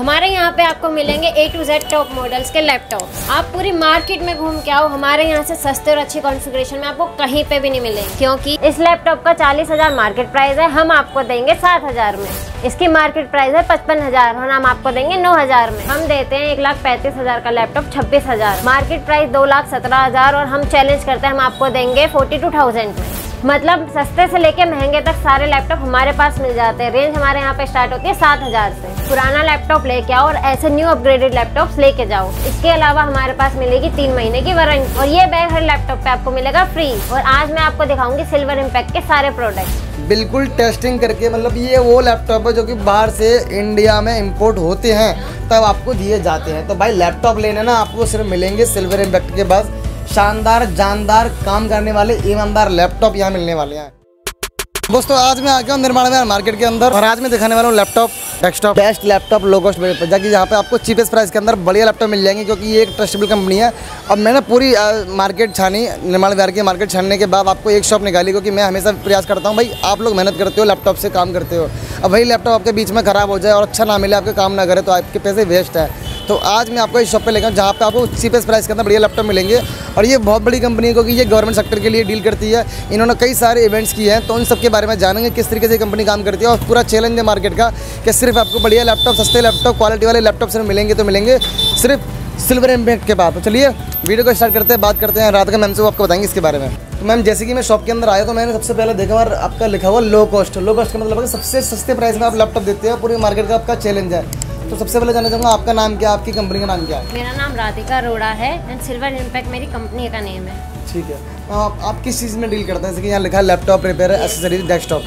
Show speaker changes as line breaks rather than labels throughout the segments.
हमारे यहाँ पे आपको मिलेंगे A to Z top models के लैपटॉप आप पूरी मार्केट में घूम के आओ, हमारे यहाँ से सस्ते और अच्छी कॉन्फ़िगरेशन में आपको कहीं पे भी नहीं मिलेंगे। क्योंकि इस लैपटॉप का चालीस हज़ार मार्केट प्राइस है, हम आपको देंगे सात हज़ार में। इसकी मार्केट प्राइस है पचपन हज़ार और हम आपको देंगे नौ हज़ार में। हम देते हैं एक लाख पैंतीस हज़ार का लैपटॉप छब्बीस हज़ार। मार्केट प्राइस दो लाख सत्रह हज़ार और हम चैलेंज करते हैं, हम आपको देंगे फोर्टी टू थाउज़ेंड में। मतलब सस्ते से लेके महँगे तक सारे लैपटॉप हमारे पास मिल जाते हैं। रेंज हमारे यहाँ पे स्टार्ट होती है सात हज़ार से। पुराना लैपटॉप लेके आओ और ऐसे न्यू अपग्रेडेड लैपटॉप्स लेके जाओ। इसके अलावा हमारे पास मिलेगी तीन महीने की वारंटी और ये बैग हर लैपटॉप पे आपको मिलेगा फ्री और आज मैं आपको दिखाऊँगी सिल्वर इम्पैक्ट के सारे प्रोडक्ट
बिल्कुल टेस्टिंग करके मतलब ये वो लैपटॉप है जो कि बाहर से इंडिया में इंपोर्ट होते हैं, तब आपको दिए जाते हैं। तो भाई लैपटॉप लेने ना आपको सिर्फ़ मिलेंगे सिल्वर इम्पैक्ट के पास शानदार जानदार काम करने वाले ईमानदार लैपटॉप यहाँ मिलने वाले हैं। दोस्तों आज मैं आ गया हूँ निर्माण में मार्केट के अंदर और आज मैं दिखाने वाला हूँ laptop desktop best laptop low cost budget पर। जाकि यहाँ पे आपको चीपेस्ट प्राइस के अंदर बढ़िया लैपटॉप मिल जाएँगे क्योंकि ये एक ट्रस्टेबल कंपनी है। अब मैंने पूरी आ, मार्केट छानी निर्माण विहार की मार्केट छानने के बाद आपको एक शॉप निकाली क्योंकि मैं हमेशा प्रयास करता हूँ भाई आप लोग मेहनत करते हो लैपटॉप से काम करते हो। अब वही लैपटॉप आपके बीच में ख़राब हो जाए और अच्छा ना मिले आपके काम ना करे तो आपके पैसे वेस्ट है। तो आज मैं आपको इस शॉप पे लेकर जहाँ पे आपको चीपेस्ट प्राइस के अंदर बढ़िया लैपटॉप मिलेंगे। और ये बहुत बड़ी कंपनी है, क्योंकि ये गवर्नमेंट सेक्टर के लिए डील करती है। इन्होंने कई सारे इवेंट्स किए हैं तो उन सब के बारे में जानेंगे, किस तरीके से कंपनी काम करती है। और पूरा चैलेंज है मार्केट का, कि सिर्फ़ आपको बढ़िया लैपटॉप सस्ते लैपटॉप क्वालिटी वाले लैपटॉप सिर्फ़ मिलेंगे तो मिलेंगे, सिर्फ़ सिल्वर इम्पैक्ट के बाद। तो चलिए वीडियो को स्टार्ट करते हैं, बात करते हैं रात का मैम से वो आपको बताएँगे इसके बारे में। तो मैम, जैसे कि मैं शॉप के अंदर आया तो मैंने सबसे पहले देखा और आपका लिखा हुआ लो कॉस्ट लो कॉस्ट का मतलब सबसे सस्ते प्राइस में आप लैपटॉप देते हैं, पूरी मार्केट का आपका चैलेंज है। तो सबसे पहले जानना चाहूँगा आपका नाम क्या आपकी कंपनी का नाम क्या? है
मेरा नाम राधिका अरोड़ा है एंड सिल्वर इम्पैक्ट मेरी कंपनी का नेम है।
ठीक है। आप, आप किस चीज़ में डील करते हैं? जैसे कि यहाँ लिखा है laptop repair accessories desktop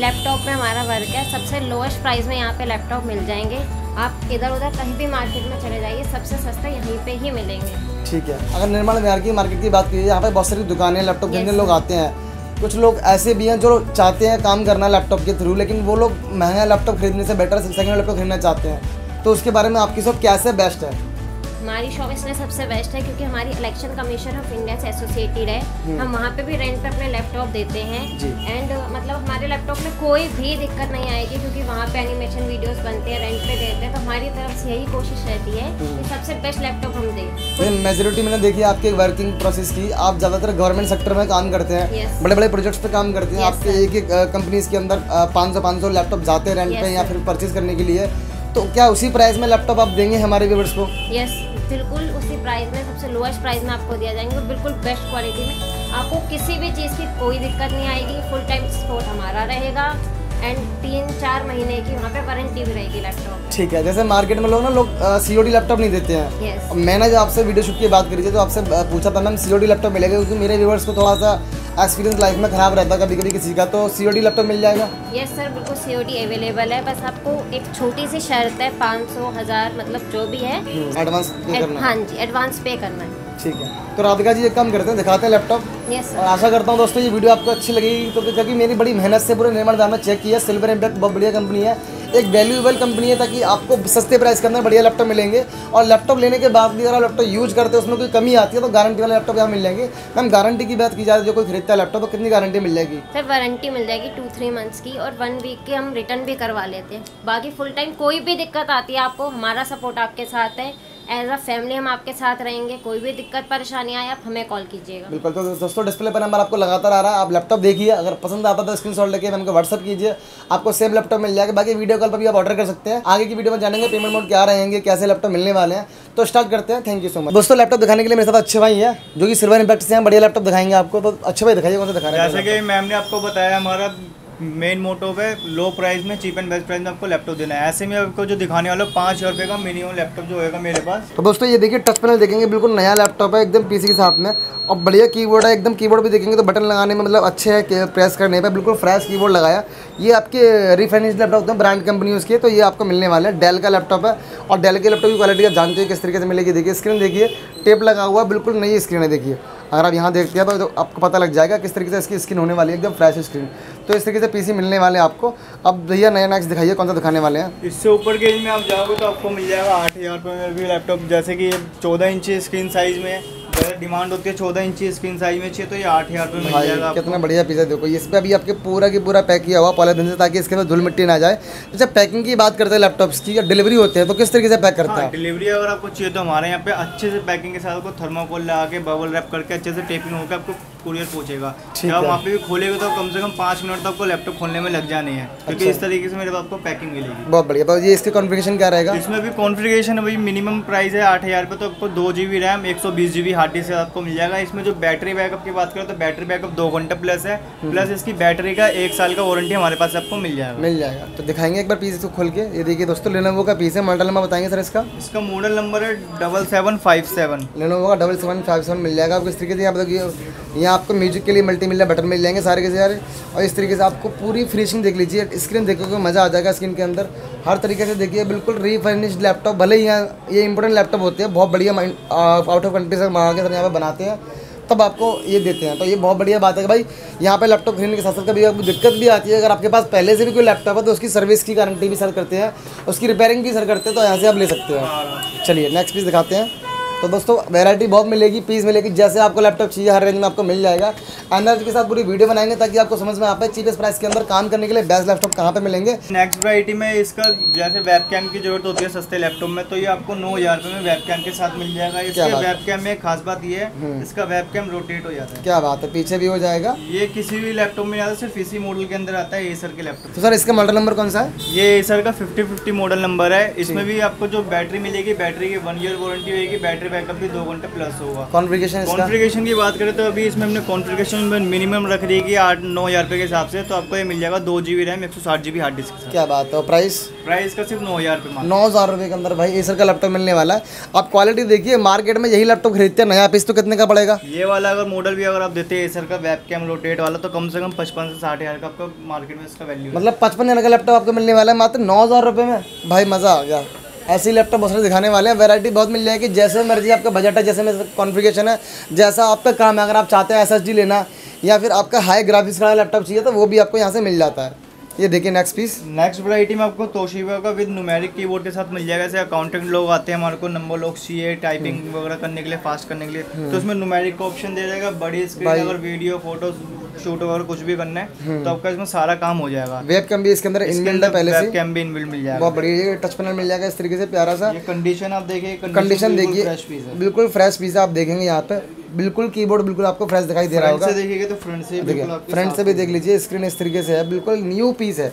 laptop में हमारा वर्क है। सबसे लोएस्ट प्राइस में यहाँ पे लैपटॉप मिल जाएँगे। आप इधर उधर कहीं भी मार्केट में चले जाइए सबसे सस्ता यहीं पे ही मिलेंगे।
ठीक है। अगर निर्माण विहार की मार्केट की बात कीजिए यहाँ पे बहुत सारी दुकानें लैपटॉप खरीदने लोग आते हैं। कुछ लोग ऐसे भी हैं जो चाहते हैं काम करना लैपटॉप के थ्रू लेकिन वो लोग महँगा लैपटॉप खरीदने से बेटर सेकेंड लैपटॉप खरीदना चाहते हैं। तो उसके बारे में आपकी सब कैसे बेस्ट है?
हमारी शॉप इसलिए सबसे बेस्ट है क्योंकि हमारी इलेक्शन कमीशन ऑफ़ इंडिया से एसोसिएटेड है।
हम्म।
हम वहाँ पे भी रेंट पे अपने लैपटॉप देते हैं। एंड मतलब हमारे लैपटॉप में कोई भी दिक्कत नहीं आएगी क्योंकि वहाँ पे एनिमेशन वीडियोस बनते हैं रेंट पे देते हैं। तो हमारी तरफ़ से यही कोशिश रहती है कि
हम्म।
सबसे बेस्ट लैपटॉप हम दें।
मेजोरिटी मैंने देखी आपके वर्किंग प्रोसेस की। आप ज़्यादातर गवर्नमेंट सेक्टर में काम करते हैं। बड़े बड़े प्रोजेक्ट्स पे काम करते हैं। आपके एक एक कंपनीज़ के अंदर पाँच सौ पाँच सौ लैपटॉप जाते हैं रेंट पे या फिर परचेज करने के लिए। तो क्या उसी प्राइस में लैपटॉप आप देंगे हमारे व्यूवर्स को?
यस बिल्कुल उसी प्राइस में सबसे लोएस्ट प्राइस में आपको दिया जाएँगे और बिल्कुल बेस्ट क्वालिटी में। आपको किसी भी चीज़ की कोई दिक्कत नहीं आएगी फुल टाइम सपोर्ट हमारा रहेगा एंड तीन चार महीने की वहाँ पे वारंटी भी रहेगी लैपटॉप
ठीक है जैसे मार्केट में लोग ना लोग सी लैपटॉप नहीं देते हैं।
Yes.
मैंने जो आपसे वीडियो शूट की बात करी थी तो आपसे पूछा था मैम सी लैपटॉप मिलेगा? क्योंकि मेरे व्यूवर्स को थोड़ा सा एक्सपीरियंस लाइफ में ख़राब रहता है कभी कभी किसी का तो सी लैपटॉप मिल जाएगा?
यस सर बिल्कुल सी अवेलेबल है। बस आपको एक छोटी सी शर्त है पाँच सौ हज़ार मतलब जो भी है।
एडवांस हम्म, पे करना।
हाँ जी एडवांस पे करना है।
ठीक है। तो राधिका जी एक काम करते हैं दिखाते हैं लैपटॉप
यस
और आशा करता हूँ दोस्तों ये वीडियो आपको अच्छी लगेगी तो क्योंकि मेरी बड़ी मेहनत से पूरे निर्माण दाम में चेक किया सिल्वर इम्पैक्ट बहुत बढ़िया कंपनी है। एक वैल्यूएबल कंपनी है ताकि आपको सस्ते प्राइस के अंदर बढ़िया लैपटॉप मिलेंगे। और लैपटॉप लेने के बाद भी अगर लैपटॉप यूज़ करते हैं, उसमें कोई कमी आती है तो गारंटी वाला लैपटॉप यहाँ मिल जाएँगे। मैम गारंटी की बात की जाए जो कोई खरीदता है लैपटॉप तो कितनी गारंटी मिल जाएगी?
सर वारंटी मिल जाएगी टू थ्री मंथ्स की और वन वीक की हम रिटर्न भी करवा लेते हैं। बाकी फुल टाइम कोई भी दिक्कत आती है, आपको हमारा सपोर्ट आपके साथ है। एज अ फैमिली हम आपके साथ रहेंगे कोई भी दिक्कत परेशानी आए आप हमें कॉल कीजिएगा।
बिल्कुल तो दोस्तों डिस्प्ले पर नंबर आपको लगातार आ रहा है। आप लैपटॉप देखिए अगर पसंद आता तो स्क्रीन शॉट लेके हमको व्हाट्सअप कीजिए। आपको सेम लैपटॉप मिल जाएगा। बाकी वीडियो कॉल पर भी आप ऑर्डर कर सकते हैं। आगे की वीडियो में जानेंगे पेमेंट मोड क्या रहेंगे कैसे लैपटॉप मिलने वाले हैं। तो स्टार्ट करते हैं। थैंक यू सो मच दोस्तों लैपटॉप दिखाने के लिए मेरे साथ अच्छे भाई है जो कि सिल्वर इम्पैक्ट से हैं। बढ़िया लैपटॉप दिखाएँगे आपको। तो अच्छे भाई दिखाइए कौन सा दिखाना
जैसे कि मैम ने आपको बताया हमारा मेन मोटो पे लो प्राइस में चीप एंड बेस्ट प्राइस में आपको लैपटॉप देना है। ऐसे में आपको जो दिखाने वाला पाँच हज़ार रुपये का मिनिमम लैपटॉप जो होगा मेरे पास।
तो दोस्तों, ये देखिए टच पैनल देखेंगे, बिल्कुल नया लैपटॉप है, एकदम पीसी के साथ में। और बढ़िया कीबोर्ड है, एकदम कीबोर्ड भी देखेंगे तो बटन लगाने में मतलब अच्छे है प्रेस करने पर बिल्कुल फ्रेश कीबोर्ड लगाया। ये आपके रिफाइनिश लैपटॉप होते हैं ब्रांड कंपनी उसकी तो ये आपको मिलने वाले हैं। डेल का लैपटॉप है। और डेल के लैपटॉप की क्वालिटी आप जानते हैं किस तरीके से मिलेगी। देखिए स्क्रीन देखिए टेप लगा हुआ, बिल्कुल नई स्क्रीन है, देखिए। अगर आप यहाँ देखते हैं तो आपको पता लग जाएगा किस तरीके से इसकी स्क्रीन होने वाली है, एकदम फ्रेश स्क्रीन तो इस तरीके से पीसी मिलने वाले हैं आपको। अब भैया, नया नेक्स्ट दिखाइए, कौन सा दिखाने वाले हैं?
इससे ऊपर के में आप जाओगे तो आपको मिल जाएगा आठ हज़ार रुपये में भी लैपटॉप जैसे कि चौदह इंच स्क्रीन साइज़ में डिमांड होती है चौदह इंची स्क्रीन साइज़ में चाहिए तो ये आठ हज़ार रुपये मिल जाएगा
कितना बढ़िया पीस है देखो इस पर अभी आपके पूरा की पूरा पैक किया हुआ पॉलीथिन से ताकि इसके अंदर धूल मिट्टी ना जाए। तो जब पैकिंग की बात करते हैं लैपटॉप्स की या डिलीवरी होते हैं तो किस तरीके से पैक करता
हैं
है
डिलीवरी अगर आपको चाहिए तो हमारे यहाँ पे अच्छे से पैकिंग के साथ आपको थर्माकोल लगा के बबल रैप करके अच्छे से टेपिंग होकर आपको कुरियर पहुंचेगा। जब
है।
वहाँ पे भी खोलेगा तो कम से कम पाँच मिनट तो आपको लैपटॉप खोलने में लग जाने हैं। क्योंकि
अच्छा।
इस तरीके से मेरे पास आपको पैकिंग मिलेगी।
बहुत बढ़िया। तो ये इसके कॉन्फ़िगरेशन क्या रहेगा?
इसमें भी कॉन्फ़िगरेशन अभी मिनिमम प्राइस है आठ हज़ार तो आपको दो जी बी रैम एक सौ बीस जी बी हार्ड डिस्क आपको मिल जाएगा। इसमें जो बैटरी बैकअप की बात करें तो बैटरी बैकअप दो घंटे प्लस है।
हम्म।
प्लस इसकी बैटरी का एक साल का वारंटी हमारे पास आपको मिल जाएगा।
मिल जाएगा। तो दिखाएँगे एक बार पीस इसको खोल के। ये देखिए दोस्तों लेनोवो का पीस है। मॉडल नंबर बताएँगे सर इसका?
इसका मॉडल नंबर है double seven five seven
Lenovo का डबल सेवन फाइव सेवन मिल जाएगा। आपको इस तरीके से यहाँ आपको म्यूज़िक के लिए मल्टी मीडिया बटन मिल जाएँगे सारे के सारे। और इस तरीके से आपको पूरी फिनिशिंग देख लीजिए। स्क्रीन देखोगे मज़ा आ जाएगा स्क्रीन के अंदर। हर तरीके से देखिए, बिल्कुल रीफर्निश्ड लैपटॉप भले ही यहाँ ये इंपॉर्टेंट लैपटॉप होते हैं, बहुत बढ़िया आउट ऑफ़ कंट्री से मंगा के सर यहाँ पर बनाते हैं, तब आपको ये देते हैं। तो ये बहुत बढ़िया बात है भाई, यहाँ पे लैपटॉप खरीदने के साथ साथ कभी दिक्कत भी आती है। अगर आपके पास पहले से भी कोई लैपटॉप है तो उसकी सर्विस की गारंटी भी सर करते हैं, उसकी रिपेयरिंग भी सर करते हैं तो यहाँ से आप ले सकते हैं। चलिए नेक्स्ट पीस दिखाते हैं। तो दोस्तों वैरायटी बहुत मिलेगी पीस मिलेगी जैसे आपको लैपटॉप चाहिए हर रेंज में आपको मिल जाएगा। अंदर के साथ पूरी वीडियो बनाएँगे ताकि आपको समझ में आ पाए चीपेस्ट प्राइस के अंदर काम करने के लिए बेस्ट लैपटॉप कहाँ पे मिलेंगे।
नेक्स्ट वैरायटी में इसका जैसे वेब की ज़रूरत होती है सस्ते लैपटॉप में तो ये आपको नौ हज़ार में वेब के साथ मिल जाएगा। इसके वेब में खास बात ये है इसका वेब रोटेट हो जाता है।
क्या बात है पीछे भी हो जाएगा।
ये किसी भी लैपटॉप में आता सिर्फ़ इसी मॉडल के अंदर आता है एसर के लैपटॉप
तो सर इसका मॉडल नंबर कौन सा है?
ये एसर का 50 50 मॉडल नंबर है। इसमें भी आपको जो बैटरी मिलेगी बैटरी की वन ईयर वारंटी होगी बैटरी बैकअप भी दो घंटे प्लस होगा।
कॉन्फ़िगरेशन इसका?
कॉन्फ़िगरेशन की बात करें तो अभी इसमें हमने कॉन्फ़िगरेशन मिनिमम रख दी है आठ नौ हज़ार रुपये के हिसाब से तो आपको ये मिल जाएगा दो जी बी रैम एक सौ साठ जी बी हार्ड डिस्क
क्या बात है प्राइस
प्राइस का सिर्फ़ नौ हज़ार रुपये
नौ हज़ार रुपये के अंदर भाई एसर का लैपटॉप मिलने वाला है। आप क्वालिटी देखिए मार्केट में यही लैपटॉप खरीदते हैं नया पीस तो कितने का पड़ेगा?
ये वाला अगर मॉडल भी अगर आप देते हैं एसर का वेब कैम रोटेट वाला तो कम से कम पचपन से साठ हज़ार का आपका मार्केट में इसका वैल्यू
मतलब पचपन हज़ार का लैपटॉप आपको मिलने वाला है मात्र नौ हज़ार रुपये में? भाई मज़ा आ गया। ऐसे लैपटॉप बहुत सारे दिखाने वाले हैं। वैरायटी बहुत मिल जाएगी। जैसे मर्ज़ी आपका बजट है, जैसे मेरे कॉन्फ़िगरेशन है, जैसा आपका काम है, अगर आप चाहते हैं एसएसडी लेना या फिर आपका हाई ग्राफिक्स वाला लैपटॉप चाहिए तो वो भी आपको यहाँ से मिल जाता है। ये देखिए नेक्स्ट पीस
नेक्स्ट वैरायटी में आपको तोशिबा का विद न्यूमेरिक कीबोर्ड के साथ मिल जाएगा। जैसे अकाउंटेंट लोग आते हैं हमारे को नंबर लोग चाहिए टाइपिंग
हम्म।
वगैरह करने के लिए फास्ट करने के लिए। तो उसमें न्यूमेरिक का ऑप्शन दे देगा बड़ी स्क्रीन अगर वीडियो फ़ोटो शूट वगैरह कुछ भी करना है
हम्म।
तो आपका इसमें सारा काम हो जाएगा।
वेब कैम भी इसके अंदर
इसके
है पहले से।
कैम भी इनबिल्ट मिल जाएगा।
बहुत बढ़िया टच पैनल मिल जाएगा इस तरीके से प्यारा सा।
कंडीशन आप देखिए
कंडीशन
बिल्कुल
देखिए बिल्कुल फ्रेश पीस आप देखेंगे यहाँ पे। बिल्कुल कीबोर्ड बिल्कुल आपको फ्रेश दिखाई दे रहा
है
होगा।
देखिएगा तो फ्रंट से
देखिए फ्रंट से भी देख लीजिए स्क्रीन इस तरीके से है बिल्कुल न्यू पीस है।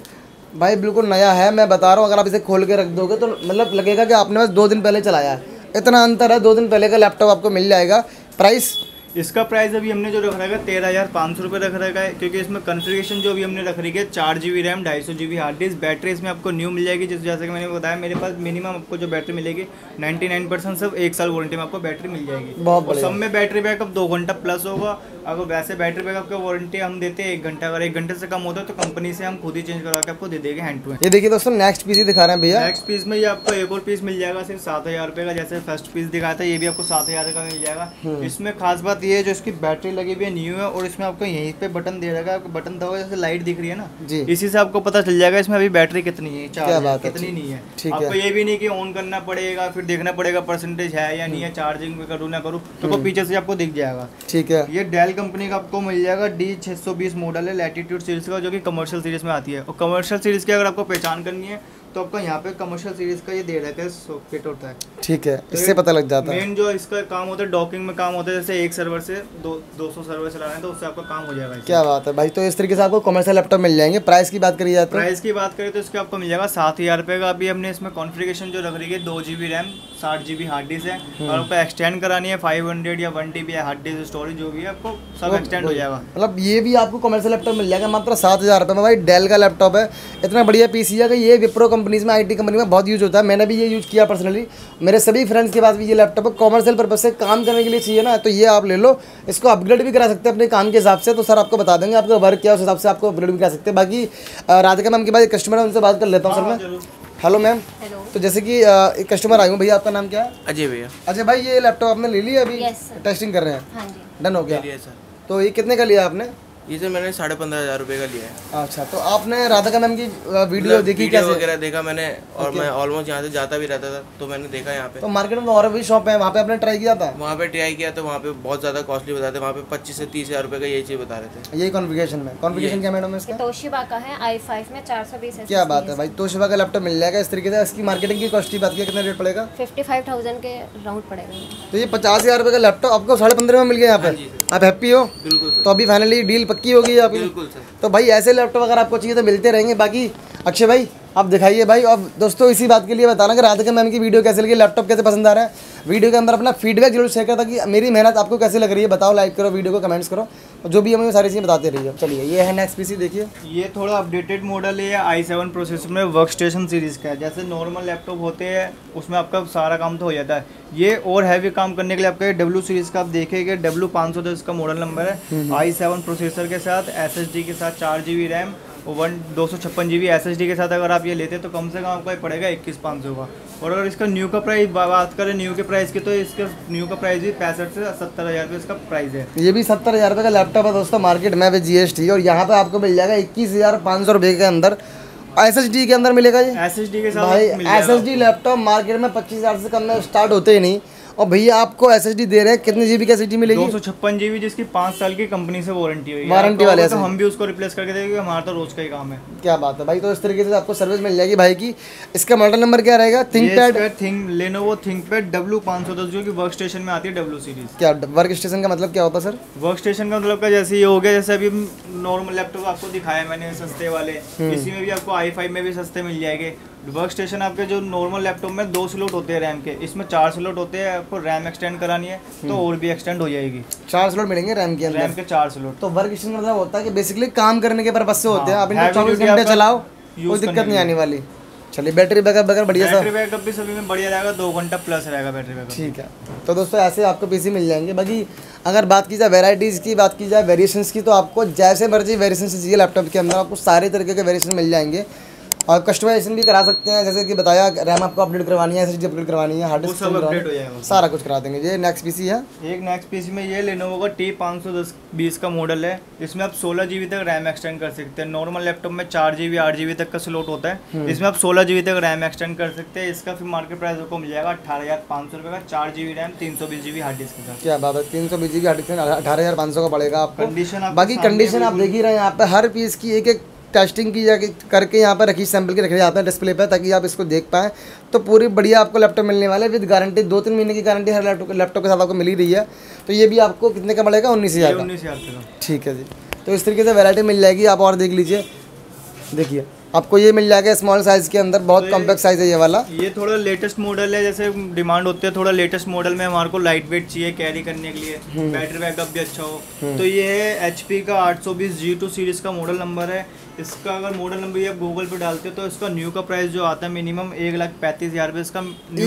भाई बिल्कुल नया है मैं बता रहा हूँ अगर आप इसे खोल के रख दोगे तो मतलब लगेगा कि आपने बस दो दिन पहले चलाया है। इतना अंतर है दो दिन पहले का लैपटॉप आपको मिल जाएगा। प्राइस
इसका प्राइस अभी हमने जो रख रखा है तेरह हज़ार पाँच सौ रुपये रख रखा है क्योंकि इसमें कन्फिग्रेशन जो अभी हमने रख रही है चार जी बी रैम ढाई सौ G B hard disk battery इसमें आपको न्यू मिल जाएगी जिस जैसे कि मैंने बताया मेरे पास मिनिमम आपको जो बैटरी मिलेगी 99 परसेंट सब एक साल वारंटी में आपको बैटरी मिल जाएगी।
बहुत
और सब में बैटरी बैकअप दो घंटा प्लस होगा। अगर वैसे बैटरी बैकअप का वारंटी हम देते हैं एक घंटा अगर एक घंटे से कम होता है तो कंपनी से हम खुद ही चेंज करवा के आपको दे देंगे हैंड टू हैंड
ये देखिए दोस्तों नेक्स्ट पीस ही दिखा रहे हैं भैया।
नेक्स्ट पीस में ये आपको एक और पीस मिल जाएगा सिर्फ़ सात हज़ार रुपये का जैसे फ़र्स्ट पीस दिखाया था ये भी आपको सात हज़ार का मिल जाएगा। इसमें खास बात ये जो इसकी बैटरी लगी हुई है न्यू है और इसमें आपको यहीं पे बटन दे रखा है आपको बटन दबाओ जैसे लाइट दिख रही है ना।
जी।
इसी से आपको पता चल जाएगा इसमें अभी बैटरी कितनी है
क्या
चार्ज
बात है,
कितनी नहीं है।
ठीक
आपको। ये भी नहीं कि ऑन करना पड़ेगा फिर देखना पड़ेगा परसेंटेज है या नहीं है चार्जिंग में करूँ ना करूँ तो पीछे से आपको दिख जाएगा।
ठीक है।
ये डेल कंपनी का आपको मिल जाएगा डी 620 मॉडल है लैटिट्यूड सीरीज़ का जो कि कमर्शियल सीरीज़ में आती है। और कमर्शियल सीरीज़ की अगर आपको पहचान करनी है तो आपको यहाँ पे कमर्शियल सीरीज़ का ये दे रखा है सॉकेट होता है।
ठीक है तो इससे पता लग जाता है।
मेन जो इसका काम होता है डॉकिंग में काम होता है जैसे एक सर्वर से दो दो सौ सर्वर चलाना है तो उससे आपका काम हो जाएगा
क्या बात है भाई तो इस तरीके से आपको कमर्शियल लैपटॉप मिल जाएँगे। प्राइस की बात करी जाए तो?
प्राइस की बात करें तो इसके आपको मिल जाएगा सात हज़ार रुपये का। अभी हमने इसमें कॉन्फ़िगरेशन जो रख रही है दो जी बी रैम साठ जी बी हार्ड डिस्क है।
हम्म।
और आपको एक्सटेंड करानी है फाइव हंड्रेड या one T B hard disk storage जो भी है आपको सब एक्सटेंड हो जाएगा।
मतलब ये भी आपको कमर्शियल लैपटॉप मिल जाएगा मात्र सात हज़ार रुपये में। भाई डेल का लैपटॉप है इतना बढ़िया पीसी है कि ये विप्रो कंपनीज़ में आईटी कंपनी में बहुत यूज़ होता है। मैंने भी ये यूज़ किया पर्सनली मेरे सभी फ्रेंड्स के पास भी ये लैपटॉप है। कॉमर्शियल पर्पज से काम करने के लिए चाहिए ना तो ये आप ले लो। इसको अपग्रेड भी करा सकते हैं अपने काम के हिसाब से। तो सर आपको बता देंगे आपका वर्क क्या उस हिसाब से आपको अपग्रेड भी करा सकते हैं। बाकी राधिका मैम के बाद एक कस्टमर है उनसे बात कर लेता हूँ सर मैं। हेलो मैम तो जैसे कि एक कस्टमर आई हूँ भैया आपका नाम क्या है?
अजय भैया।
अच्छा भाई ये लैपटॉप आपने ले लिया अभी? टेस्टिंग कर रहे हैं।
हाँ
डन हो गया।
सर
तो ये कितने का लिया आपने?
इसे मैंने साढ़े पंद्रह हज़ार रुपये का लिया है।
अच्छा तो आपने राधा का मैम की वीडियो
मतलब
देखी
वीडियो
कैसे?
वगैरह देखा मैंने और मैं ऑलमोस्ट यहाँ से जाता भी रहता था तो मैंने देखा यहाँ पे।
तो मार्केट में और भी शॉप है वहाँ पे आपने ट्राई किया था?
वहाँ पे ट्राई किया तो वहाँ पे बहुत ज़्यादा कॉस्टली बताते वहाँ पे पच्चीस से तीस हज़ार रुपये का यही चीज़ बता रहे थे।
यही कॉन्फ़िगरेशन में। कॉन्फ़िगरेशन क्या मैडम इसका?
तोशिबा का है आई फाइव में चार सौ बीस
क्या बात है भाई तोशिबा का लैपटॉप मिल जाएगा इस तरीके से इसकी मार्केटिंग की कॉस्ट की बात किया कितना रेट पड़ेगा?
फिफ्टी फाइव थाउज़ेंड के राउंड पड़ेगा।
तो ये पचास हज़ार रुपये का लैपटॉप आपको साढ़े पंद्रह में मिल गया यहाँ पे? आप हैप्पी हो?
बिल्कुल
तो अभी फाइनली डील पक्की होगी आपकी
बिल्कुल सर।
तो भाई ऐसे लैपटॉप अगर आपको चाहिए तो मिलते रहेंगे। बाकी अक्षय भाई आप दिखाइए भाई। और दोस्तों इसी बात के लिए बताना कि राधिका मैम की वीडियो कैसे लगी लैपटॉप कैसे पसंद आ रहा है। वीडियो के अंदर अपना फीडबैक ज़रूर शेयर करता कि मेरी मेहनत आपको कैसे लग रही है। बताओ लाइक करो वीडियो को कमेंट्स करो। जो भी हमें सारी चीज़ें बताते रहिए। चलिए ये है नेक्स्ट पीसी देखिए।
ये थोड़ा अपडेटेड मॉडल है आई सेवन प्रोसेसर में वर्क स्टेशन सीरीज़ का है। जैसे नॉर्मल लैपटॉप होते हैं उसमें आपका सारा काम तो हो जाता है। ये और हैवी काम करने के लिए आपका डब्ल्यू सीरीज़ का आप देखेंगे डब्ल्यू पाँच सौ दस का मॉडल नंबर है। आई सेवन प्रोसेसर के साथ SSD के साथ चार जी रैम और वन दो सौ छप्पन G B S S D के साथ अगर आप ये लेते हैं तो कम से कम आपको ये पड़ेगा इक्कीस पाँच सौ का। और अगर इसका न्यू का प्राइस बात करें न्यू के प्राइस की तो इसका न्यू का प्राइस भी पैंसठ से सत्तर हज़ार रुपये इसका प्राइस है।
ये भी सत्तर हज़ार रुपये का लैपटॉप है दोस्तों मार्केट में जी एस टी और यहाँ पर आपको मिल जाएगा इक्कीस हज़ार पाँच सौ रुपये के अंदर। एस एस डी के अंदर मिलेगा ये?
एस एस डी के साथ
भाई S S D laptop market में पच्चीस हज़ार से कम में स्टार्ट होते ही नहीं। और भैया आपको एस एस डी दे रहे हैं कितने जीबी की एस मिलेगी?
दो सौ छप्पन जीबी जिसकी पाँच साल की कंपनी से वारंटी हुई
वारंटी वाले
तो हम भी उसको रिप्लेस करके देंगे हमारा तो रोज का ही काम है।
क्या बात है भाई तो इस तरीके से आपको सर्विस मिल जाएगी भाई की। इसका मॉडल नंबर क्या रहेगा? ThinkPad
think Lenovo ThinkPad W पाँच सौ दस जो कि वर्क स्टेशन में आती है डब्ल्यू सीरीज़
क्या वर्क स्टेशन का मतलब क्या होता है सर
वर्क स्टेशन का मतलब का जैसे ये हो गया जैसे अभी नॉर्मल लैपटॉप आपको दिखाया मैंने सस्ते वाले
हम्म।
इसी में भी आपको आई फाइव में भी सस्ते मिल जाएँगे। वर्क स्टेशन आपके जो नॉर्मल लैपटॉप में दो स्लॉट होते हैं रैम के। इसमें चार स्लॉट होते हैं आपको रैम एक्सटेंड करानी है तो
हम्म।
और भी एक्सटेंड हो जाएगी।
चार स्लॉट मिलेंगे रैम के
रैम के चार स्लॉट
तो वर्क स्टेशन मतलब होता है कि बेसिकली काम करने के पर्पज से होते हैं।
हाँ,
आप इनको चौबीस घंटे चलाओ कोई दिक्कत नहीं आने वाली। चलिए बैटरी बैकअप बैकअप बढ़िया सा।
बैटरी बैकअप भी सभी में बढ़िया रहेगा दो घंटा प्लस रहेगा बैटरी बैकअप
ठीक है। तो दोस्तों ऐसे आपको पीसी मिल जाएँगे। बाकी अगर बात की जाए वेराइटीज़ की बात की जाए वेरिएशंस की तो आपको जैसे मर्ज़ी वेरिएशन चाहिए लैपटॉप के अंदर आपको सारे तरीके के वेरिएशन मिल जाएँगे। और कस्टमाइजेशन भी करा सकते हैं जैसे कि बताया रैम आपको अपडेट करवानी है एस अपडेट करवानी है हार्ड डिस्क
अपडेट हो जाएगा।
सारा कुछ करा देंगे। ये नेक्स्ट पीसी है।
एक नेक्स्ट पीसी में ये लेनोवो का टी पाँच सौ दस बीस का मॉडल है। इसमें आप सोलह जीबी तक रैम एक्सटेंड कर सकते हैं। नॉर्मल लैपटॉप में चार जीबी आठ जीबी तक का स्लॉट होता
हम्म।
है इसमें आप सोलह जीबी तक रैम एक्सटेंड कर सकते हैं। इसका फिर मार्केट प्राइस आपको मिल जाएगा अठारह हज़ार पाँच सौ रुपये का चार जीबी रैम तीन सौ बीस जीबी हार्ड डिस्क के।
क्या बात है तीन सौ बीस जी बी अठारह हज़ार पाँच सौ का पड़ेगा आपको।
कंडीशन
बाकी कंडीशन आप देख ही रहे हैं यहाँ पे हर पीस की एक एक टेस्टिंग की जाके करके यहाँ पर रखी सैंपल के रखे जाते हैं डिस्प्ले पे ताकि आप इसको देख पाएँ। तो पूरी बढ़िया आपको लैपटॉप मिलने वाला है। विद गारंटी दो तीन महीने की गारंटी हर लैपटॉप लैपटॉप के साथ आपको मिल ही रही है। तो ये भी आपको कितने का पड़ेगा? उन्नीस हज़ार का।
उन्नीस हज़ार
ठीक है जी। तो इस तरीके से वैरायटी मिल जाएगी। आप और देख लीजिए। देखिए आपको ये मिल जाएगा स्मॉल साइज़ के अंदर। बहुत तो कॉम्पैक्ट साइज़ है ये वाला।
ये थोड़ा लेटेस्ट मॉडल है। जैसे डिमांड होती है थोड़ा लेटेस्ट मॉडल में हमारे को लाइट वेट चाहिए कैरी करने के लिए।
हम्म।
बैटरी बैकअप भी अच्छा हो। तो ये है एच का 820 G2 सीरीज़ का मॉडल नंबर है। इसका अगर मॉडल नंबर ये आप गूगल पे डालते हो तो इसका न्यू का प्राइस जो आता है मिनिमम एक लाख पैंतीस हज़ार रुपये इसका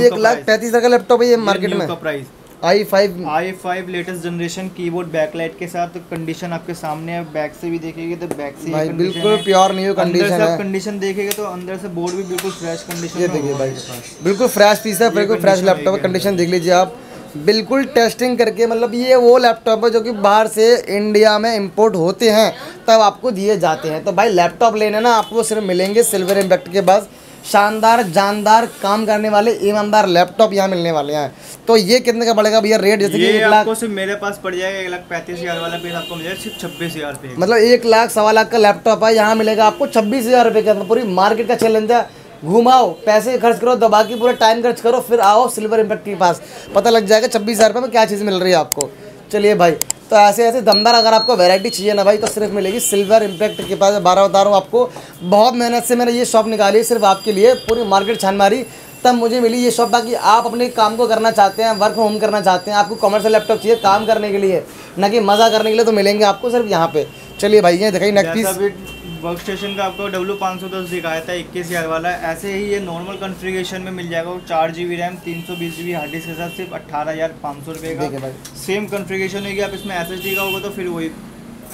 एक लाख पैंतीस हज़ार का लैपटॉप है ये मार्केट में।
का price
i five
i five latest generation keyboard backlight के साथ कंडीशन आपके सामने है बैक से भी देखेंगे तो बैक से
भाई बिल्कुल प्योर न्यू कंडीशन है।
कंडीशन देखेंगे तो अंदर से बोर्ड भी बिल्कुल फ्रेश कंडीशन
ये देखिए भाई बिल्कुल फ्रेश पीस है बिल्कुल फ्रेश लैपटॉप कंडीशन देख लीजिए आप। बिल्कुल टेस्टिंग करके मतलब ये वो लैपटॉप है जो कि बाहर से इंडिया में इंपोर्ट होते हैं तब आपको दिए जाते हैं। तो भाई लैपटॉप लेने ना आपको सिर्फ़ मिलेंगे सिल्वर इम्पैक्ट के पास। शानदार जानदार काम करने वाले ईमानदार लैपटॉप यहाँ मिलने वाले हैं। तो ये कितने का पड़ेगा भैया? रेट जैसे कि एक लाख
मेरे पास पड़ जाएगा एक लाख पैंतीस हज़ार वाला पीस आपको मिल जाएगा सिर्फ़ छब्बीस हज़ार
मतलब एक लाख सवा लाख का लैपटॉप है यहाँ मिलेगा आपको छब्बीस हज़ार रुपये के अंदर। पूरी मार्केट का चैलेंज है। घुमाओ पैसे खर्च करो दबा के पूरा टाइम खर्च करो फिर आओ सिल्वर इम्पैक्ट के पास। पता लग जाएगा छब्बीस हज़ार रुपये में क्या चीज़ मिल रही है आपको। चलिए भाई तो ऐसे ऐसे दमदार अगर आपको वैरायटी चाहिए ना भाई तो सिर्फ़ मिलेगी सिल्वर इम्पैक्ट के पास। बारह बता रहा हूँ आपको बहुत मेहनत से मैंने ये शॉप निकाली सिर्फ़ आपके लिए पूरी मार्केट छान मारी तब मुझे मिली ये शॉप बाकी आप अपने काम को करना चाहते हैं वर्क होम करना चाहते हैं आपको कॉमर्शियल लैपटॉप चाहिए काम करने के लिए ना कि मज़ा करने के लिए तो मिलेंगे आपको सिर्फ़ यहाँ पे। चलिए भाई ये दिखाइए नेक्स्ट पीस
वर्क स्टेशन का आपको डब्ल्यू पाँच सौ दस दिखाया था इक्कीस हज़ार वाला। ऐसे ही ये नॉर्मल कॉन्फ़िगरेशन में मिल जाएगा चार जी बी रैम तीन सौ बीस जी बी हार्ड डिस्क के साथ सिर्फ़ अट्ठारह हज़ार पाँच सौ रुपये का।
भाई।
सेम कॉन्फ़िगरेशन होगी आप इसमें एस एस डी का होगा तो फिर वही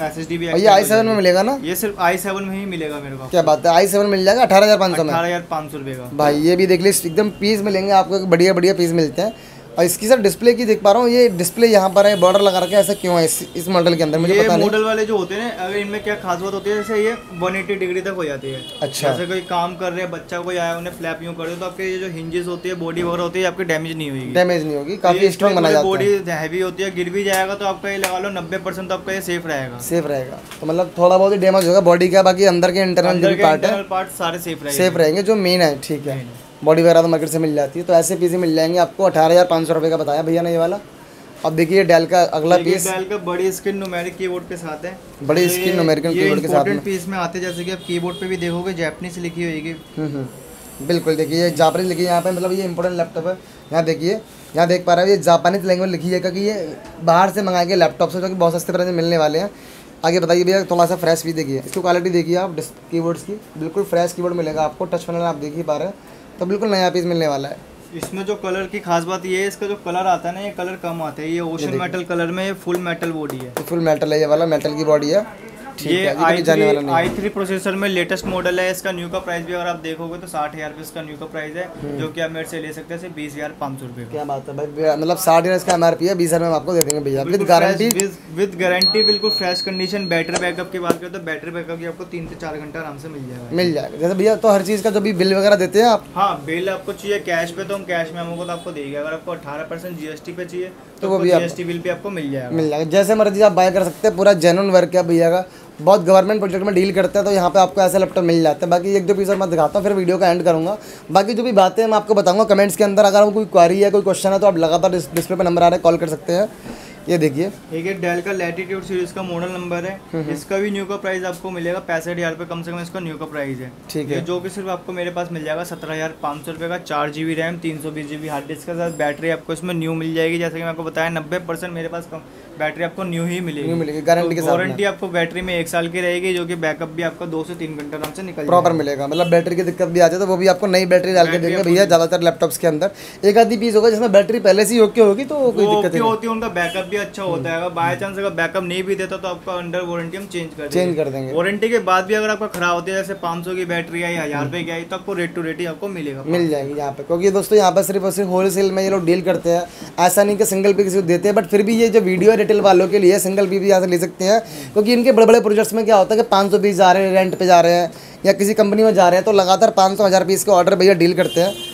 एस एस डी भी
ये आई सेवन में मिलेगा ना?
ये सिर्फ़ आई सेवन में ही मिलेगा मेरे को।
क्या बात है? आई सेवन मिल जाएगा अठारह हज़ार पाँच सौ में?
अठारह हज़ार पाँच सौ रुपये का।
भाई ये भी देख लीजिए एकदम पीस मिलेंगे आपको बढ़िया बढ़िया पीस मिलते हैं। और इसकी सर डिस्प्ले की देख पा रहा हूँ ये डिस्प्ले यहाँ पर है बॉर्डर लगा रखा है ऐसा क्यों है इस, इस मॉडल के अंदर मुझे
ये
पता नहीं।
मॉडल वाले जो होते हैं अगर इनमें क्या खास बात होती है जैसे ये 180 डिग्री तक हो जाती है।
अच्छा।
जैसे कोई काम कर रहे हैं बच्चा कोई आया उन्हें फ्लैप यूँ कर दो तो आपके ये जो हिंजेस होती है बॉडी वगैरह होती है आपकी डैमेज नहीं होगी
डैमेज नहीं होगी काफ़ी स्ट्रॉन्ग बना जाता
बॉडी हैवी होती है गिर भी जाएगा तो आपका ये लगा लो नब्बे परसेंट तो आपका ये सेफ़ रहेगा।
सेफ़ रहेगा। तो मतलब थोड़ा बहुत ही डैमेज होगा बॉडी का बाकी अंदर के इंटरनल जो पार्ट है
पार्ट सारे सेफ़ रहेंगे।
सेफ़ रहेंगे जो मेन है ठीक है। बॉडी वगैरह तो मार्केट से मिल जाती है तो ऐसे पीस मिल जाएँगे आपको अठारह हज़ार पाँच सौ रुपये का बताया भैया ने ये वाला। अब देखिए डेल का अगला पीस
डेल का बड़ी स्क्रीन न्यूमेरिक कीबोर्ड के साथ है।
बड़ी स्क्रीन Numerical
ये
के साथ में।
पीस में आते जैसे कि आप कीबोर्ड पे भी देखोगे जैपनीज लिखी होगी
हम्म, हम्म। बिल्कुल देखिए ये जापानीज लिखी है यहाँ पे मतलब ये इंपॉर्टेंट लैपटॉप है। यहाँ देखिए यहाँ देख पा रहे हो ये जापानीज लैंग्वेज लिखी है क्योंकि ये बाहर से मंगाए गए लैपटॉप से जो कि बहुत सस्ते प्राइस में मिलने वाले हैं। आगे बताइए भैया थोड़ा सा फ्रेश भी देखिए। इसकी क्वालिटी देखिए आप कीबोर्ड्स की। बिल्कुल फ्रेश कीबोर्ड मिलेगा आपको टच पैनल आप देख ही पा रहे हैं। तो बिल्कुल नया पीस मिलने वाला है।
इसमें जो कलर की खास बात ये है इसका जो कलर आता है ना ये कलर कम आता है। ये ओशन मेटल कलर में ये फुल मेटल बॉडी है।
तो फुल मेटल है ये वाला मेटल की बॉडी है।
ये i three i three processor में लेटेस्ट मॉडल है। इसका न्यू का प्राइस भी अगर आप देखोगे तो साठ हज़ार रुपये इसका न्यू का प्राइस
हम्म।
है जो कि आप मेरे से ले सकते हैं बीस हज़ार पाँच सौ रुपये
क्या बात है भाई मतलब साठ हज़ार इसका एम आर पी है बीस हज़ार में आपको दे देंगे भैया। विद गारंटी
विद गारंटी बिल्कुल फ्रेश कंडीशन बैटरी बैकअप की बात करें तो बैटरी बैकअप की आपको तीन से चार घंटा आराम से मिल जाएगा।
मिल जाएगा। जैसे भैया तो हर चीज़ का जो भी बिल वगैरह देते हैं आप?
हाँ बिल आपको चाहिए कैश पे तो हम कैश में हमको तो आपको देंगे। अगर आपको अठारह परसेंट जीएसटी पे चाहिए
तो
तो
वो भी
जीएसटी बिल भी आपको मिल जाएगा।
मिल जाएगा। जैसे मर्ज़ी आप बाय कर सकते हैं पूरा जेनुअन वर्क है भैया का। बहुत गवर्नमेंट प्रोजेक्ट में डील करते हैं तो यहाँ पे आपको ऐसे लैपटॉप मिल जाते हैं। बाकी एक दो पीस और मैं दिखाता हूँ फिर वीडियो का एंड करूँगा। बाकी जो भी बातें मैं आपको बताऊँगा। कमेंट्स के अंदर अगर आपको कोई क्वारी है कोई क्वेश्चन है तो आप लगातार डिस्प्ले पर नंबर आ रहे हैं कॉल कर सकते हैं। ये देखिए।
एक है डेल का लैटिट्यूड सीरीज़ का मॉडल नंबर
हम्म,
है इसका भी न्यू का प्राइस आपको मिलेगा पैंसठ हज़ार रुपये कम से कम इसका न्यू का प्राइस है।
ठीक है।
जो कि सिर्फ़ आपको मेरे पास मिल जाएगा सत्रह हज़ार पाँच सौ रुपये का चार जी बी रैम तीन सौ बीस जी बी हार्ड डिस्क के साथ बैटरी आपको इसमें न्यू मिल जाएगी। जैसे कि मैं आपको बताया नब्बे परसेंट मेरे पास कम बैटरी आपको न्यू ही मिलेगी।
न्यू मिलेगी गारंटी के साथ
वारंटी आपको बैटरी में एक साल की रहेगी जो कि बैकअप भी आपका दो से तीन घंटे आराम से निकल
प्रॉपर मिलेगा। मतलब बैटरी की दिक्कत भी आ जाए तो वो भी आपको नई बैटरी डाल के देंगे भैया ज़्यादातर लैपटॉप्स के अंदर। एक आधी पीस होगा जिसमें बैटरी पहले से ही ओके होगी तो कोई दिक्कत नहीं।
होती है उनका बैकअप भी अच्छा होता है। अगर बाय चांस अगर बैकअप नहीं भी देता तो आपका अंडर वारंटी हम चेंज कर
चेंज कर देंगे।
वारंटी के बाद भी अगर आपका खराब होती है जैसे 500 की बैटरी आई हज़ार रुपए की आई तो आपको रेट टू रेट ही आपको मिलेगा।
मिल जाएगी यहाँ पे। क्योंकि दोस्तों यहाँ पर सिर्फ़ और सिर्फ़ होलसेल में ये लोग डील करते हैं। ऐसा नहीं कि सिंगल पी किसी को देते हैं बट फिर भी ये जो वीडियो रिटेल वालों के लिए सिंगल पी भी यहाँ से ले सकते हैं। क्योंकि इनके बड़े बड़े प्रोजेक्ट्स में क्या होता है कि पाँच सौ पीस जा रहे हैं रेंट पे जा रहे हैं या किसी कंपनी में जा रहे हैं तो लगातार पाँच सौ हज़ार पीस के ऑर्डर भैया डील करते हैं।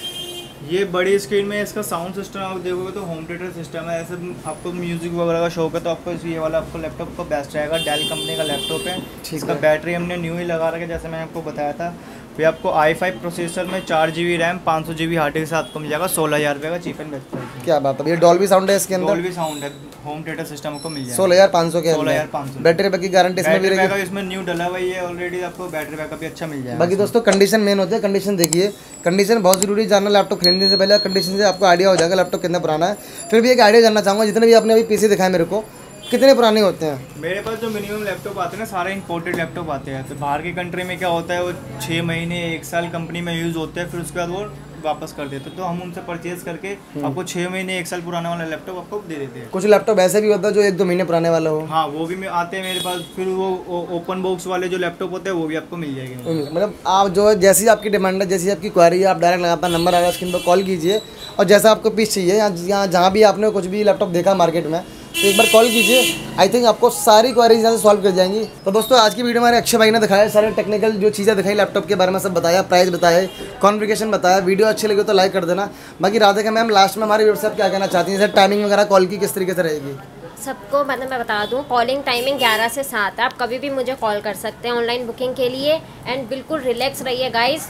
ये बड़ी स्क्रीन में इसका साउंड सिस्टम आप देखोगे तो होम थिएटर सिस्टम है ऐसे आपको म्यूज़िक वगैरह का शौक है तो आपको इस- ये वाला आपको लैपटॉप का बेस्ट रहेगा डेल कंपनी का लैपटॉप है। इसका बैटरी हमने न्यू ही लगा रखा है जैसे मैंने आपको बताया था। फिर आपको आई फाइव प्रोसेसर में चार जी बी रैम पाँच सौ जी बी हार्ड डिस्क के साथ आपको मिल जाएगा सोलह हज़ार रुपये का चीप एंड बेस्ट
क्या बात है ये डॉल्बी साउंड है इसके अंदर?
डॉल्बी साउंड है होम थिएटर सिस्टम आपको मिल जाएगा।
सोलह हज़ार पाँच सौ के अंदर।
16,500
बैटरी बैक की गारंटी इसमें भी
बैटरी
रहेगी
बैकअप इसमें न्यू डला हुआ है ऑलरेडी आपको बैटरी बैकअप भी अच्छा मिल जाएगा।
बाकी दोस्तों कंडीशन मेन होती है कंडीशन देखिए। कंडीशन बहुत ज़रूरी जानना लैपटॉप खरीदने से पहले। कंडीशन से आपको आइडिया हो जाएगा लैपटॉप कितना पुराना है। फिर भी एक आइडिया जानना चाहूँगा जितने भी आपने अभी पीसी दिखाए मेरे को कितने पुराने होते हैं?
मेरे पास जो मिनिमम लैपटॉप आते हैं ना सारे इंपोर्टेड लैपटॉप आते हैं। तो बाहर की कंट्री में क्या होता है वो छः महीने एक साल कंपनी में यूज़ होते हैं फिर उसके बाद वो वापस कर देते तो हम उनसे परचेज करके
हम्म।
आपको छः महीने एक साल पुराना वाला लैपटॉप आपको दे देते हैं।
कुछ लैपटॉप ऐसे भी होता है जो एक दो महीने पुराने वाला हो?
हाँ वो भी आते हैं मेरे पास। फिर वो ओपन बॉक्स वाले जो लैपटॉप होते हैं वो भी आपको मिल जाएँगे।
मतलब आप जो है जैसी आपकी डिमांड है जैसी आपकी क्वारी है आप डायरेक्ट लगातार नंबर आ रहा है स्क्रीन पर कॉल कीजिए। और जैसा आपको पीस चाहिए या यहाँ जहाँ भी आपने कुछ भी लैपटॉप देखा मार्केट में एक बार कॉल कीजिए। आई थिंक आपको सारी क्वारीज यहाँ से सॉल्व कर जाएँगी। तो दोस्तों, आज की वीडियो हमारे अक्षय भाई ने दिखाया सारे टेक्निकल जो चीज़ें दिखाई लैपटॉप के बारे में सब बताया प्राइस बताया कॉन्फ़िगरेशन बताया। वीडियो अच्छी लगी तो लाइक कर देना। बाकी राधिका मैम लास्ट में हमारे आप क्या कहना चाहती हैं? जैसे टाइमिंग वगैरह कॉल की किस तरीके से रहेगी?
सबको मतलब मैं बता दूँ कॉलिंग टाइमिंग 11 से 7 आप कभी भी मुझे कॉल कर सकते हैं ऑनलाइन बुकिंग के लिए। एंड बिल्कुल रिलैक्स रहिए गाइस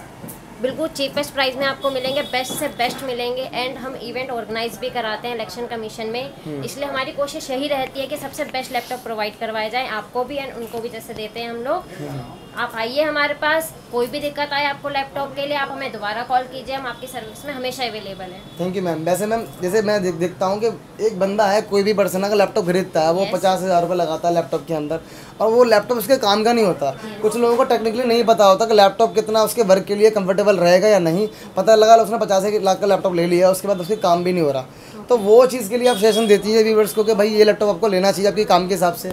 बिल्कुल चीपेस्ट प्राइस में आपको मिलेंगे बेस्ट से बेस्ट मिलेंगे एंड हम इवेंट ऑर्गेनाइज भी कराते हैं इलेक्शन कमीशन में। इसलिए हमारी कोशिश यही रहती है कि सबसे बेस्ट लैपटॉप प्रोवाइड करवाया जाए आपको भी एंड उनको भी जैसे देते हैं हम लोग। आप आइए हमारे पास। कोई भी दिक्कत आए आपको लैपटॉप के लिए आप हमें दोबारा कॉल कीजिए। हम आपकी सर्विस में हमेशा अवेलेबल हैं।
थैंक यू मैम वैसे मैम जैसे मैं देख, देखता हूँ कि एक बंदा है कोई भी पर्सन का लैपटॉप खरीदता है वो
Yes.
पचास हज़ार रुपये लगाता है लैपटॉप के अंदर और वो लैपटॉप उसके काम का नहीं होता। कुछ लोगों को टेक्निकली नहीं पता होता कि लैपटॉप कितना उसके वर्क के लिए कंफर्टेबल रहेगा या नहीं। पता लगा उसने पचास लाख का लैपटॉप ले लिया उसके बाद उसके काम भी नहीं हो रहा। तो वो चीज़ के लिए आप सेशन देती है व्यूवर्स को कि भाई ये लैपटॉप आपको लेना चाहिए आपके काम के हिसाब से।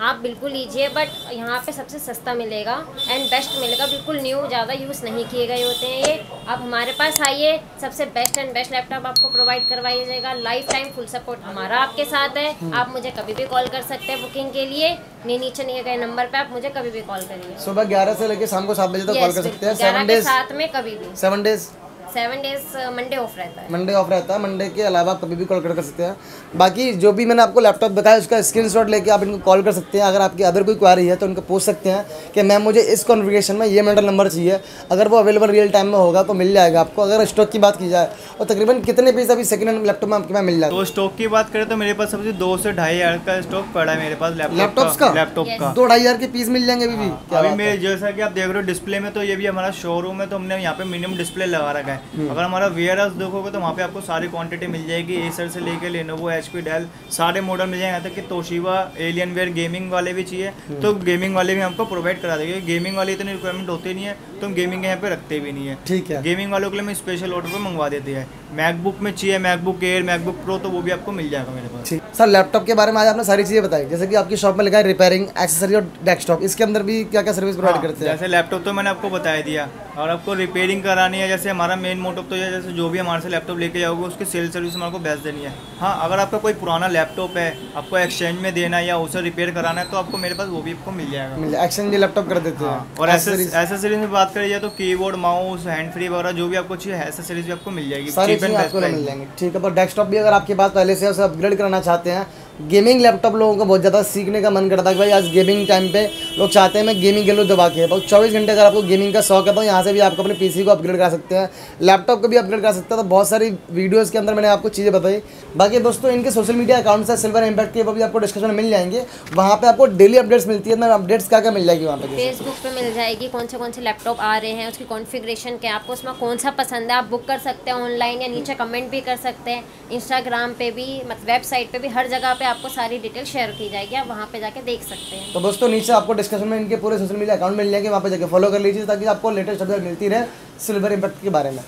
आप बिल्कुल लीजिए बट यहाँ पे सबसे सस्ता मिलेगा एंड बेस्ट मिलेगा बिल्कुल न्यू ज़्यादा यूज़ नहीं किए गए होते हैं ये। आप हमारे पास आइए सबसे बेस्ट एंड बेस्ट लैपटॉप आपको प्रोवाइड करवाइए जाएगा। लाइफ टाइम फुल सपोर्ट हमारा आपके साथ है। आप मुझे कभी भी कॉल कर सकते हैं बुकिंग के लिए। नहीं नीचे दिए गए नंबर पे आप मुझे कभी भी कॉल करिए।
सुबह ग्यारह से लेकर शाम को सात बजे तक कॉल कर सकते हैं।
ग्यारह के साथ में कभी भी।
Seven days
seven days Monday off रहता है।
मंडे ऑफ़ रहता है। मंडे के अलावा आप कभी भी कॉल कर कर सकते हैं। बाकी जो भी मैंने आपको लैपटॉप बताया उसका स्क्रीन शॉट लेके आप इनको कॉल कर सकते हैं। अगर आपकी अदर कोई क्वारी है तो उनको पूछ सकते हैं कि मैम मुझे इस कॉन्फ़िगरेशन में ये मॉडल नंबर चाहिए। अगर वो अवेलेबल रियल टाइम में होगा तो मिल जाएगा आपको। अगर स्टॉक की बात की जाए और तकरीबन कितने पीस अभी सेकंड हैंड लैपटॉप में आपके पास मिल जाएगा
तो स्टॉक की बात करें तो मेरे पास सबसे दो से ढाई हज़ार का स्टॉक पड़ा है मेरे पास
लैपटॉप का?
लैपटॉप का?
दो ढाई हज़ार के पीस मिल जाएँगे अभी भी।
अभी मेरे जैसा कि आप देख रहे हो डिस्प्ले में तो ये भी हमारा शोरूम है तो हमने यहाँ पे मिनिमम डिस्प्ले लगा रखा है।
हम्म।
अगर हमारा वेयर हाउस देखोगे तो वहाँ पे आपको सारी क्वांटिटी मिल जाएगी। एसर से लेके लेनोवो एच पी डेल सारे मॉडल मिल जाएँगे। यहाँ तक कि तोशिबा एलियन वेयर गेमिंग वाले भी चाहिए।
हम्म।
तो गेमिंग वाले भी हमको प्रोवाइड करा देंगे। गेमिंग वाली इतनी रिक्वायरमेंट होती नहीं है तो हम गेमिंग यहाँ पे रखते भी नहीं है।
ठीक है।
गेमिंग वालों के लिए हम स्पेशल ऑर्डर पे मंगवा देते हैं। मैकबुक में चाहिए मैकबुक एयर मैकबुक प्रो तो वो भी आपको मिल जाएगा मेरे पास।
सर लैपटॉप के बारे में आज आपने सारी चीज़ें बताई। जैसे कि आपकी शॉप में लिखा है रिपेयरिंग एक्सेसरी और डेस्कटॉप इसके अंदर भी क्या क्या सर्विस प्रोवाइड
हाँ,
करते हैं?
जैसे लैपटॉप तो मैंने आपको बताया दिया। और आपको रिपेयरिंग करानी है जैसे हमारा मेन मोटिव तो ये जैसे जो भी हमारे से लैपटॉप लेके जाओगे उसकी सेल सर्विस हमारे को बेस्ट देनी है। हाँ अगर आपका कोई पुराना लैपटॉप है आपको एक्सचेंज में देना है या उसे रिपेयर कराना है तो आपको मेरे पास वो भी आपको मिल जाएगा।
मिल एक्सचेंज लैपटॉप कर देते हैं।
हाँ, और एसेसरीज में बात करी जाए तो कीबोर्ड माउस हैंड फ्री वगैरह जो भी आपको चाहिए एसेसरीज भी आपको मिल जाएगी।
सारी चीज़ें आपको मिल जाएँगी। ठीक है पर डेस्कटॉप भी अगर आपके पास पहले से अपग्रेड करना चाहते हैं गेमिंग लैपटॉप लोगों को बहुत ज़्यादा सीखने का मन करता है कि भाई आज गेमिंग टाइम पे लोग चाहते हैं मैं गेमिंग के खेलूँ दबा के। बहुत चौबीस घंटे अगर आपको गेमिंग का शौक है तो यहाँ से भी आपको अपने पीसी को अपग्रेड करा सकते हैं। लैपटॉप को भी अपग्रेड करा सकते हैं। तो बहुत सारी वीडियोज़ के अंदर मैंने आपको चीज़ें बताई। बाकी दोस्तों, इनके सोशल मीडिया अकाउंट्स है सिल्वर इम्पैक्ट के, वो भी आपको डिस्कशन मिल जाएँगे। वहाँ पे आपको डेली अपडेट्स मिलती है। अपडेट्स क्या क्या मिल जाएगी वहाँ पर
फेसबुक पर मिल जाएगी कौन से कौन से लैपटॉप आ रहे हैं, उसकी कॉन्फिग्रेशन क्या आपको उसमें कौन सा पसंद है, आप बुक कर सकते हैं ऑनलाइन या नीचे कमेंट भी कर सकते हैं। इंस्टाग्राम पे भी मतलब वेबसाइट पर भी, हर जगह पे आपको सारी डिटेल शेयर की जाएगी, आप वहाँ पे जाके देख सकते हैं।
तो दोस्तों, नीचे आपको डिस्कशन में इनके पूरे सोशल मीडिया अकाउंट मिल जाएँगे, वहाँ पे जाके फॉलो कर लीजिए ताकि आपको लेटेस्ट अपडेट मिलती रहे सिल्वर इम्पैक्ट के बारे में।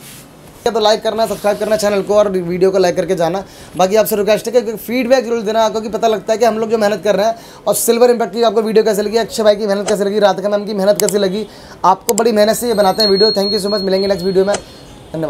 तो लाइक करना सब्सक्राइब करना चैनल को और वीडियो को लाइक करके जाना। बाकी आपसे रिक्वेस्ट है कि फीडबैक ज़रूर देना, क्योंकि पता लगता है कि हम लोग जो मेहनत कर रहे हैं और सिल्वर इम्पैक्ट की आपको वीडियो कैसे लगी, अक्षय भाई की मेहनत कैसे लगी रात का मैम की मेहनत कैसे लगी, आपको बड़ी मेहनत से ये बनाते हैं video thank you so much मिलेंगे नेक्स्ट वीडियो में। धन्यवाद।